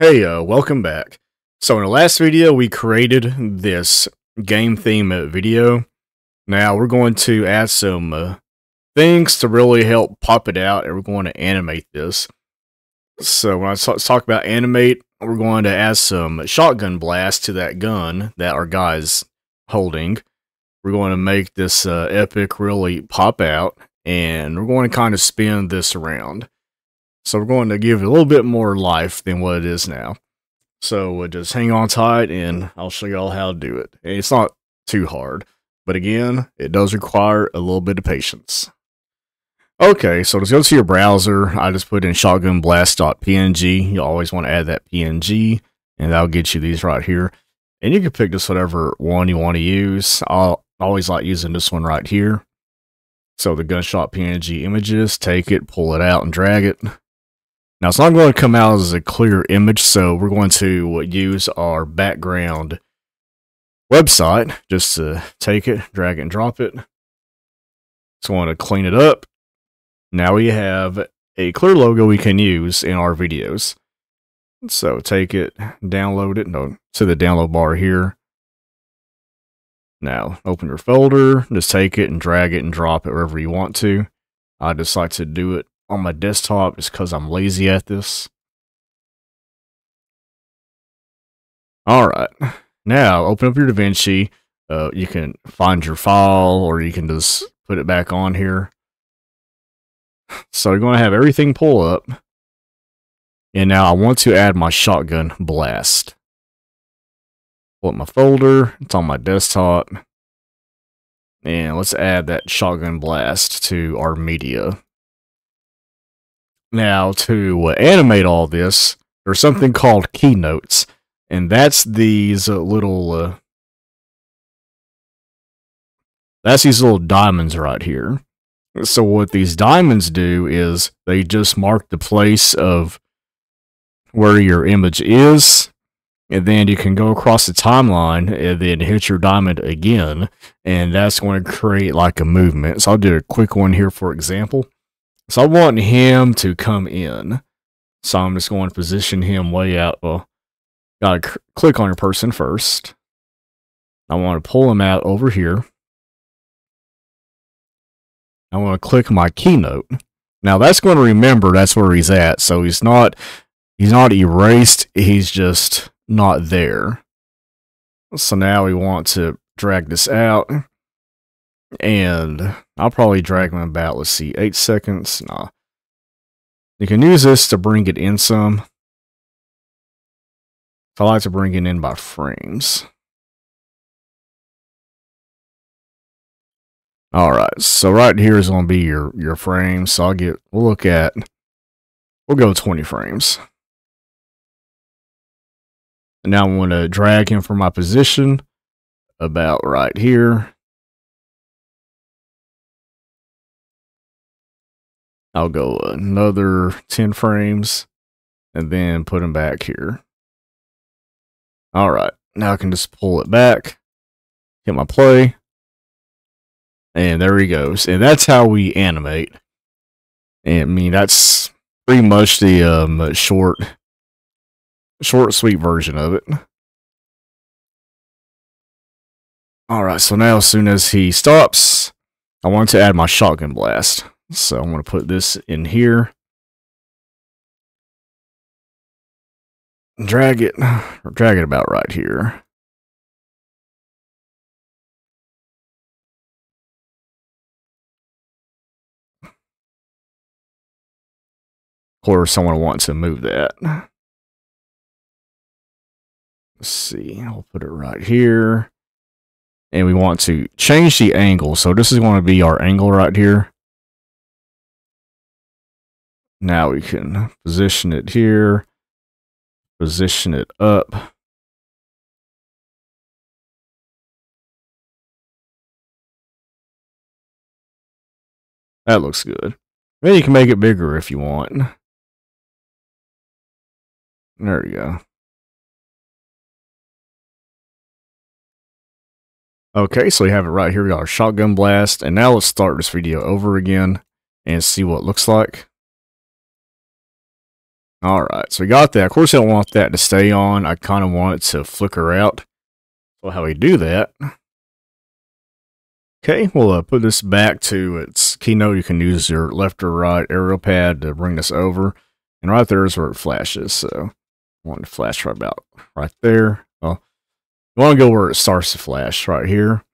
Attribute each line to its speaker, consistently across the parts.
Speaker 1: Hey, uh, welcome back. So in the last video, we created this game theme video. Now we're going to add some uh, things to really help pop it out, and we're going to animate this. So when I talk about animate, we're going to add some shotgun blast to that gun that our guy's holding. We're going to make this uh, Epoch really pop out, and we're going to kind of spin this around. So we're going to give it a little bit more life than what it is now. So just hang on tight and I'll show you all how to do it. And it's not too hard, but again, it does require a little bit of patience. Okay, so let's go to your browser. I just put in shotgunblast.png. You always want to add that PNG, and that'll get you these right here. And you can pick just whatever one you want to use. I'll always like using this one right here. So the gunshot PNG images, take it, pull it out, and drag it. Now it's not going to come out as a clear image, so we're going to use our background website just to take it, drag it, and drop it. Just want to clean it up. Now we have a clear logo we can use in our videos. So take it, download it no, to the download bar here. Now open your folder, just take it and drag it and drop it wherever you want to. I just like to do it on my desktop just because I'm lazy at this. Alright, now open up your DaVinci. Uh, you can find your file or you can just put it back on here. So you're going to have everything pull up. And now I want to add my shotgun blast. Pull up my folder. It's on my desktop. And let's add that shotgun blast to our media. Now, to animate all this, there's something called keynotes, and that's these uh, little uh, that's these little diamonds right here. So what these diamonds do is they just mark the place of where your image is, and then you can go across the timeline and then hit your diamond again, and that's going to create like a movement. So I'll do a quick one here for example. So I want him to come in. So I'm just going to position him way out. Well, got to click on your person first. I want to pull him out over here. I want to click my keynote. Now that's going to remember that's where he's at. So he's not he's not erased. He's just not there. So now we want to drag this out. And I'll probably drag them about, let's see, 8 seconds. Nah. You can use this to bring it in some. I like to bring it in by frames. Alright, so right here is going to be your, your frames. So I'll get, we'll look at, we'll go 20 frames. Now I'm going to drag him from my position about right here. I'll go another 10 frames and then put them back here. All right, now I can just pull it back, hit my play, and there he goes. And that's how we animate. And I mean, that's pretty much the um, short, short, sweet version of it. All right, so now as soon as he stops, I want to add my shotgun blast. So I'm going to put this in here. Drag it, or drag it about right here. Or someone wants to move that. Let's see, I'll put it right here. And we want to change the angle. So this is going to be our angle right here. Now we can position it here, position it up. That looks good. Maybe you can make it bigger if you want. There we go. Okay, so we have it right here. We got our shotgun blast. And now let's start this video over again and see what it looks like. Alright, so we got that. Of course, I don't want that to stay on. I kind of want it to flicker out. So how we do that... Okay, we'll uh, put this back to its keynote. You can use your left or right arrow pad to bring this over. And right there is where it flashes. So I want to flash right about right there. Well, you want to go where it starts to flash right here.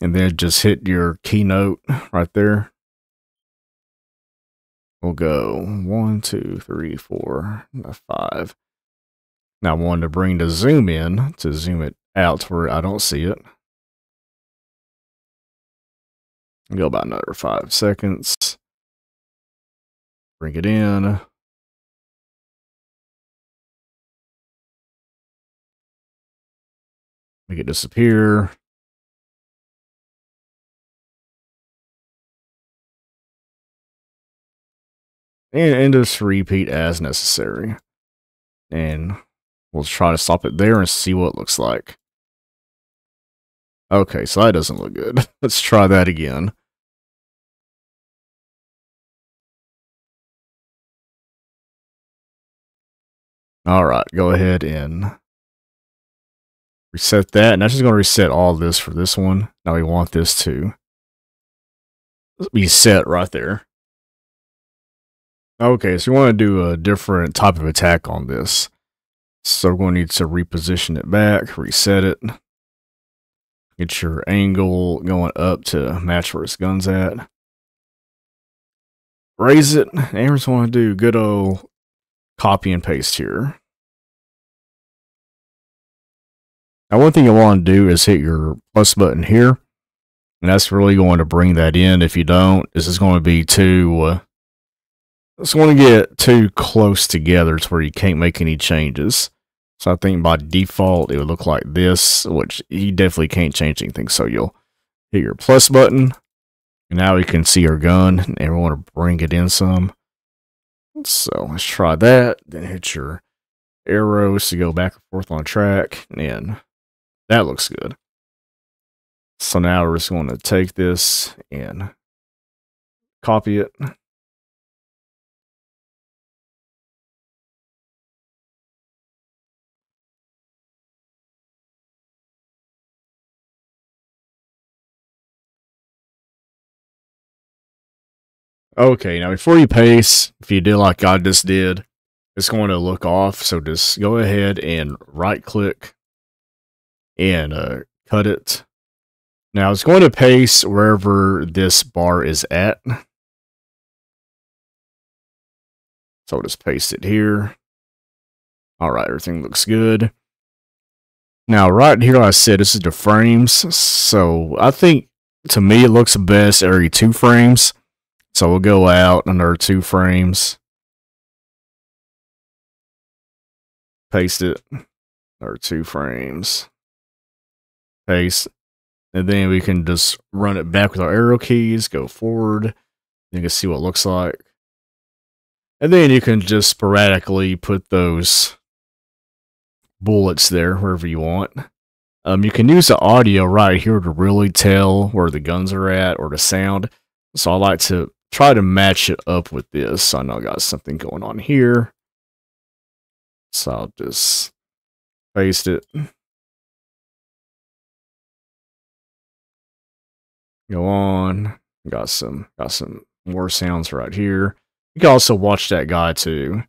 Speaker 1: And then just hit your keynote right there. We'll go one, two, three, four, five. Now I want to bring the zoom in to zoom it out to where I don't see it. Go about another five seconds. Bring it in. Make it disappear. And, and just repeat as necessary. And we'll try to stop it there and see what it looks like. Okay, so that doesn't look good. Let's try that again. All right, go ahead and reset that. And that's just going to reset all this for this one. Now we want this to be set right there. Okay, so we want to do a different type of attack on this. So we're going to need to reposition it back, reset it. Get your angle going up to match where its gun's at. Raise it. And we just want to do good old copy and paste here. Now, one thing you want to do is hit your plus button here. And that's really going to bring that in. If you don't, this is going to be too... Uh, it's want to get too close together to where you can't make any changes. So I think by default, it would look like this, which you definitely can't change anything. So you'll hit your plus button. And now we can see our gun. And we want to bring it in some. So let's try that. Then hit your arrows to go back and forth on track. And that looks good. So now we're just going to take this and copy it. Okay, now before you paste, if you do like I just did, it's going to look off. So just go ahead and right click and uh, cut it. Now it's going to paste wherever this bar is at. So I'll just paste it here. All right, everything looks good. Now, right here, I said this is the frames. So I think to me, it looks best every two frames. So we'll go out another two frames. Paste it. Or two frames. Paste. And then we can just run it back with our arrow keys, go forward. You can see what it looks like. And then you can just sporadically put those bullets there wherever you want. Um, you can use the audio right here to really tell where the guns are at or the sound. So I like to try to match it up with this. I know I got something going on here. So I'll just paste it. Go on. Got some got some more sounds right here. You can also watch that guy too.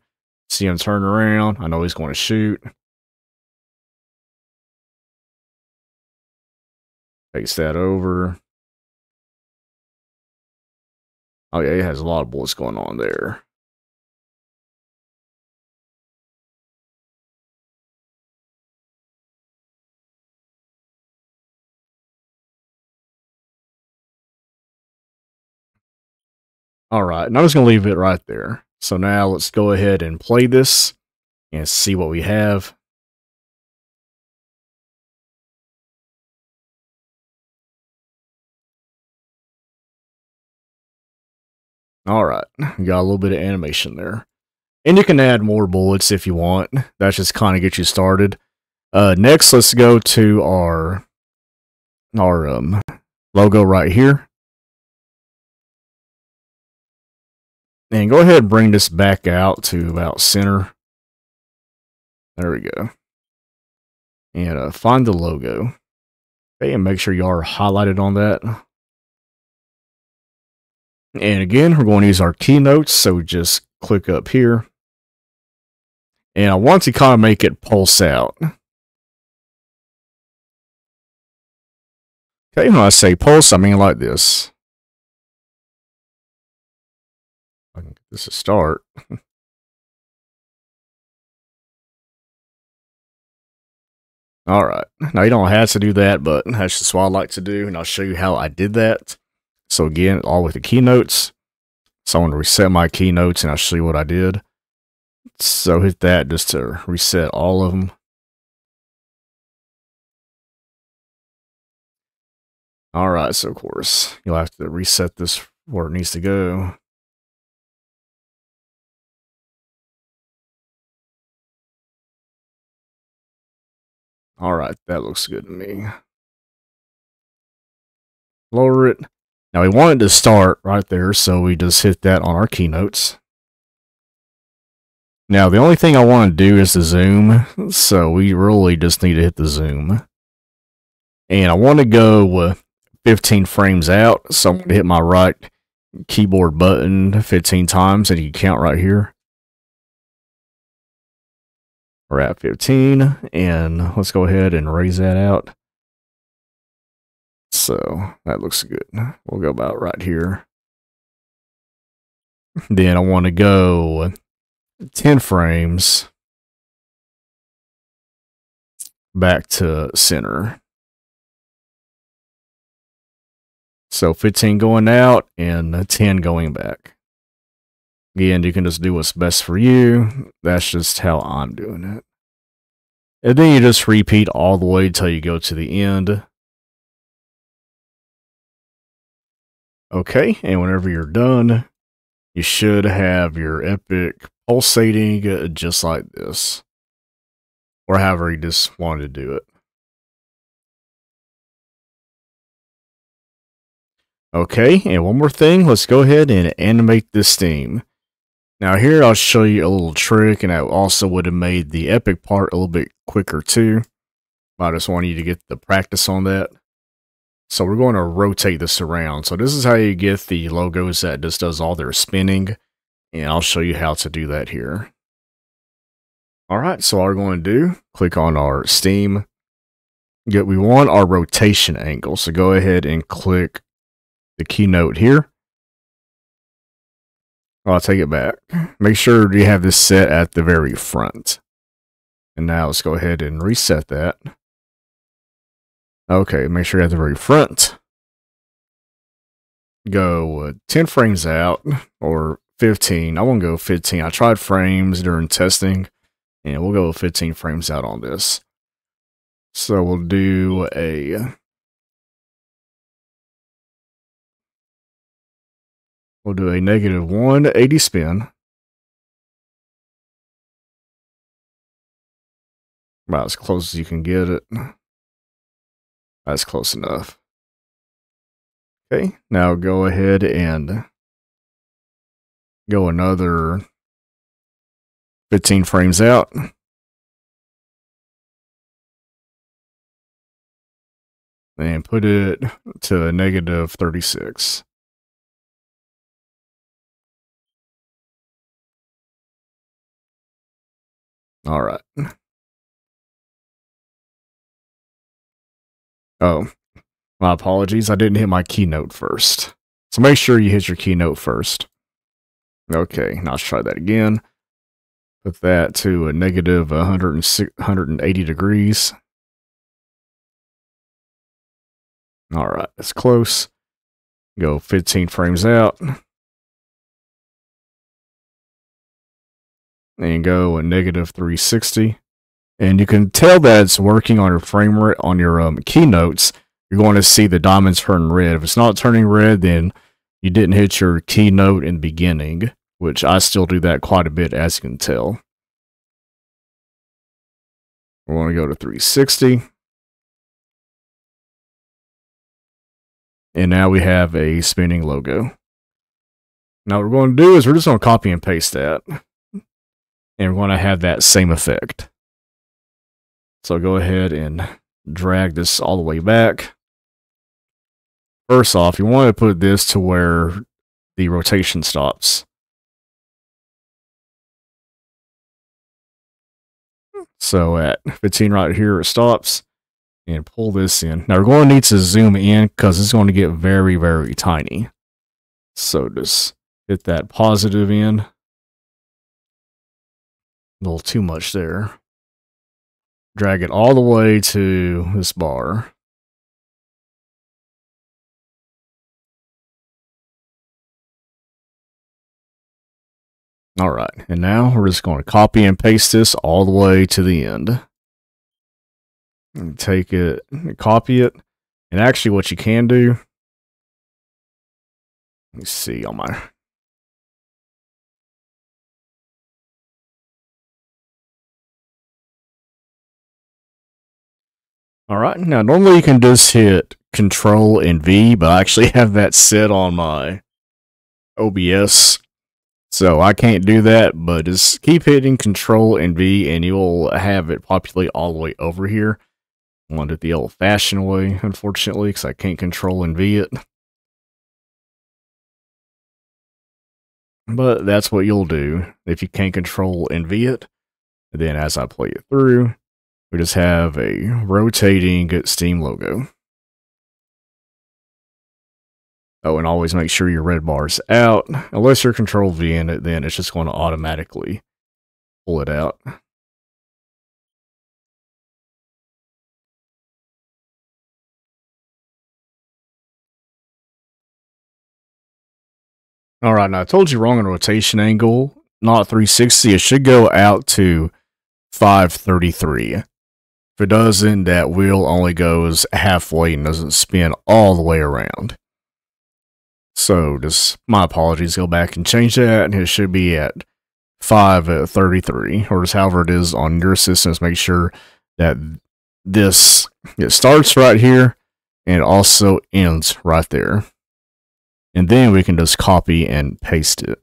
Speaker 1: See him turn around. I know he's going to shoot. Paste that over. Oh yeah, it has a lot of bullets going on there. All right, and I'm just going to leave it right there. So now let's go ahead and play this and see what we have. All right, got a little bit of animation there. And you can add more bullets if you want. That just kind of gets you started. Uh, next, let's go to our our um, logo right here. And go ahead and bring this back out to about center. There we go. And uh, find the logo. Okay, and make sure you are highlighted on that. And again, we're going to use our keynotes. So just click up here. And I want to kind of make it pulse out. Okay, when I say pulse, I mean like this. I can get this to start. All right. Now you don't have to do that, but that's just what I like to do, and I'll show you how I did that. So again, all with the keynotes. So I'm going to reset my keynotes, and I'll show you what I did. So hit that just to reset all of them. All right, so of course, you'll have to reset this where it needs to go. All right, that looks good to me. Lower it. Now we wanted to start right there, so we just hit that on our keynotes. Now the only thing I want to do is the zoom, so we really just need to hit the zoom. And I want to go uh, 15 frames out, so I'm going to hit my right keyboard button 15 times, and you can count right here. We're at 15, and let's go ahead and raise that out. So that looks good. We'll go about right here. Then I want to go 10 frames back to center. So 15 going out and 10 going back. Again, you can just do what's best for you. That's just how I'm doing it. And then you just repeat all the way until you go to the end. Okay, and whenever you're done, you should have your Epoch pulsating uh, just like this. Or however you just wanted to do it. Okay, and one more thing, let's go ahead and animate this theme. Now here I'll show you a little trick and I also would have made the Epoch part a little bit quicker too. I just want you to get the practice on that. So we're going to rotate this around. So this is how you get the logos that just does all their spinning. And I'll show you how to do that here. All right, so we're going to do, click on our Steam. Get, we want our rotation angle. So go ahead and click the keynote here. I'll take it back. Make sure you have this set at the very front. And now let's go ahead and reset that. Okay, make sure you're at the very front. Go uh, 10 frames out, or 15. I won't go 15. I tried frames during testing, and we'll go 15 frames out on this. So we'll do a We'll do a negative 180 spin. About as close as you can get it. That's close enough. Okay, now go ahead and go another 15 frames out. And put it to negative 36. All right. Oh, my apologies. I didn't hit my keynote first. So make sure you hit your keynote first. Okay, now let's try that again. Put that to a negative 180 degrees. All right, that's close. Go 15 frames out. and go a negative 360. And you can tell that it's working on your frame rate on your um, keynotes. You're going to see the diamonds turn red. If it's not turning red, then you didn't hit your keynote in the beginning, which I still do that quite a bit, as you can tell. We want to go to 360. And now we have a spinning logo. Now what we're going to do is we're just going to copy and paste that. And we're going to have that same effect. So go ahead and drag this all the way back. First off, you want to put this to where the rotation stops. So at 15 right here, it stops. And pull this in. Now we're going to need to zoom in because it's going to get very, very tiny. So just hit that positive in. A little too much there. Drag it all the way to this bar. All right, and now we're just going to copy and paste this all the way to the end. And take it, copy it, and actually what you can do, let me see on my All right, now normally you can just hit Control and V, but I actually have that set on my OBS so I can't do that, but just keep hitting Control and V and you'll have it populate all the way over here. I want it the old fashioned way, unfortunately, because I can't Control and V it. But that's what you'll do if you can't Control and V it. Then as I play it through, we just have a rotating Steam logo. Oh, and always make sure your red bar's out. Unless you're control V in it, then it's just going to automatically pull it out. All right, now I told you wrong on rotation angle, not 360. It should go out to 533. If it doesn't, that wheel only goes halfway and doesn't spin all the way around. So just my apologies. Go back and change that, and it should be at five at thirty three, or just however it is on your systems. Make sure that this it starts right here and also ends right there, and then we can just copy and paste it.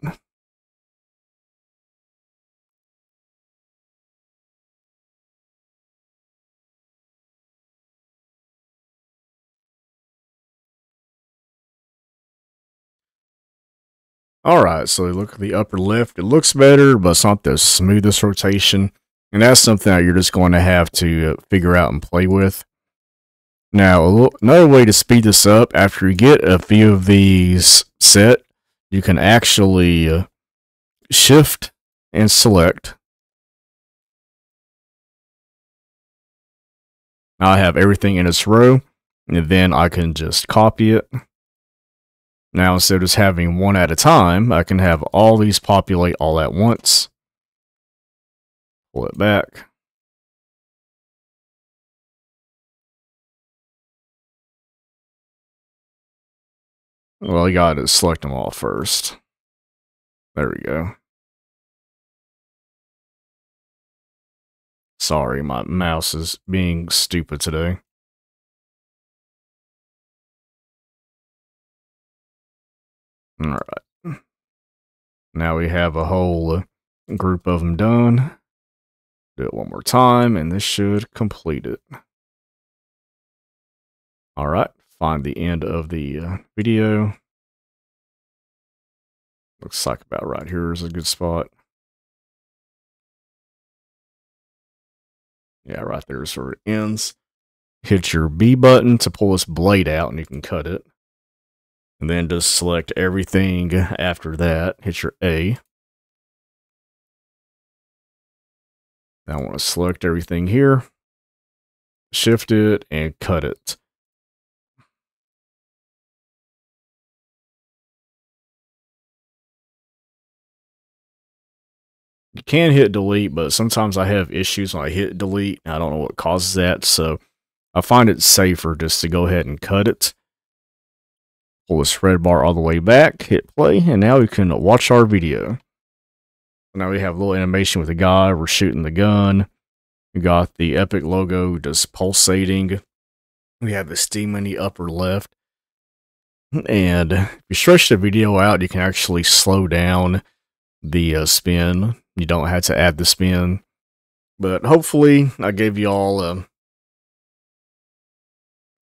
Speaker 1: Alright, so look at the upper left. It looks better, but it's not the smoothest rotation. And that's something that you're just going to have to uh, figure out and play with. Now, another way to speed this up, after you get a few of these set, you can actually uh, shift and select. Now I have everything in its row, and then I can just copy it. Now, instead of just having one at a time, I can have all these populate all at once. Pull it back. Well, I gotta select them all first. There we go. Sorry, my mouse is being stupid today. All right. Now we have a whole group of them done. Do it one more time, and this should complete it. All right. Find the end of the uh, video. Looks like about right here is a good spot. Yeah, right there is where it ends. Hit your B button to pull this blade out, and you can cut it. And then just select everything after that. Hit your A. I want to select everything here, shift it, and cut it. You can hit delete, but sometimes I have issues when I hit delete. I don't know what causes that, so I find it safer just to go ahead and cut it. Pull the spread bar all the way back, hit play, and now we can watch our video. Now we have a little animation with the guy, we're shooting the gun. We got the Epoch logo just pulsating. We have the Steam in the upper left. And if you stretch the video out, you can actually slow down the uh, spin. You don't have to add the spin. But hopefully, I gave you all. Uh,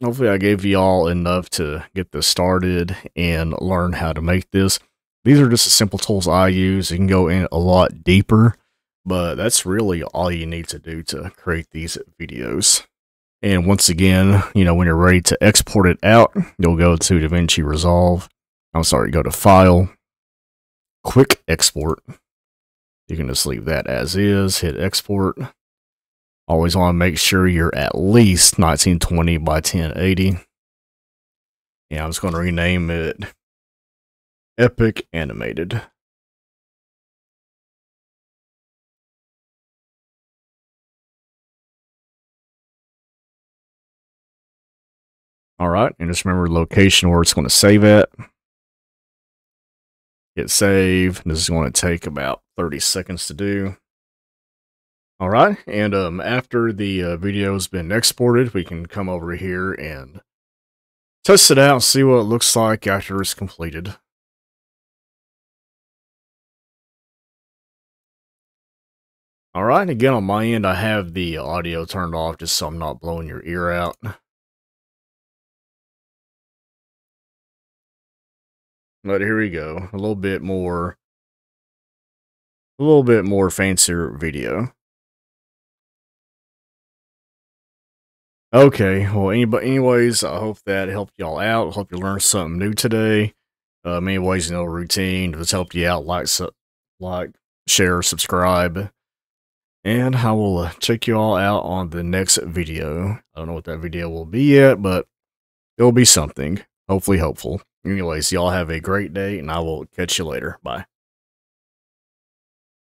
Speaker 1: hopefully, I gave you all enough to get this started and learn how to make this. These are just the simple tools I use. You can go in a lot deeper, but that's really all you need to do to create these videos. And once again, you know, when you're ready to export it out, you'll go to DaVinci Resolve. I'm sorry, go to File, Quick Export. You can just leave that as is, hit export. Always want to make sure you're at least 1920 by 1080. Yeah, I'm just going to rename it Epoch Animated. All right, and just remember location where it's going to save at. Hit save. This is going to take about 30 seconds to do. All right, and um, after the uh, video's been exported, we can come over here and test it out see what it looks like after it's completed. All right, again on my end, I have the audio turned off just so I'm not blowing your ear out. But here we go. A little bit more a little bit more fancier video. Okay, well, anybody, anyways, I hope that helped y'all out. Hope you learned something new today. Uh, many ways, you know, routine. If it's helped you out, like, su- like, share, subscribe. And I will uh, check you all out on the next video. I don't know what that video will be yet, but it'll be something. Hopefully, helpful. Anyways, y'all have a great day, and I will catch you later. Bye.